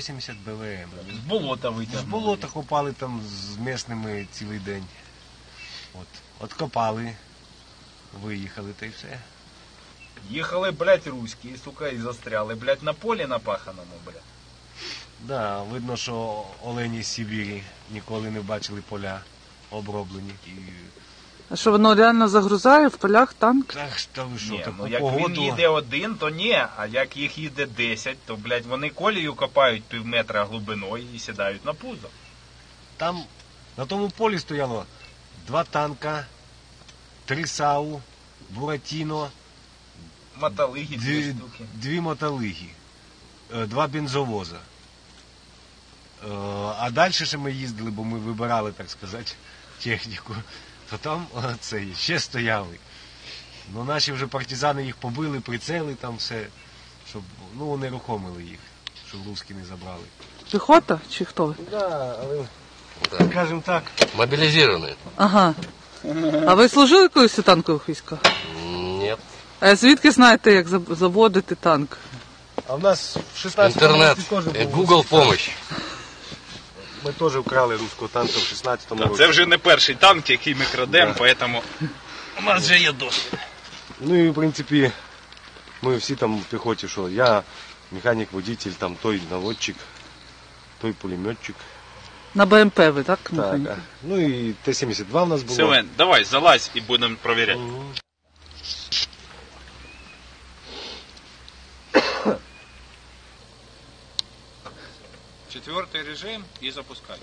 Т-80 БВМ. З болота З болота копали там з місними цілий день. От. Откопали, виїхали та й все. Їхали, блядь, руські, сука, і застряли, блядь, на полі напаханому, блядь. Да, видно, що олені з Сибірі ніколи не бачили поля оброблені. І... А що воно реально загрузає в полях танк? Так, та ви що, Ні, таку ну як погоду. він їде один, то ні, а як їх їде 10, то, блядь, вони колію копають пів метра глибиною і сідають на пузо. Там на тому полі стояло два танка, три САУ, Буратіно, Моталиги дві дві, штуки. дві мотолиги, е, два бензовоза. Е, А далі ще ми їздили, бо ми вибирали, так сказати, техніку. То там е, це ще стояли. Ну, наші вже партизани їх побили, прицели там все, щоб ну, вони рухомили їх, щоб русські не забрали. Піхота чи хто? Да, але, Да. скажімо так, Мобилизированные? Ага. А ви служили колись у танкових військах? Нет. А звідки знаєте, як заводити танк? а в нас в 16 Интернет, році теж э, Google помощь. Ми теж вкрали руського танка в 16-му році. Це вже не перший танк, який ми крадемо, поэтому у нас вже є досвід. Ну і в принципі, ми всі там в піхоті, що я механік, водитель, там той наводчик, той пулеметчик. На БМП ви, так? Так, а, ну і Т-72 в нас було. Севен, давай, залазь і будемо перевіряти. Мгм. Четвертий режим и запускай.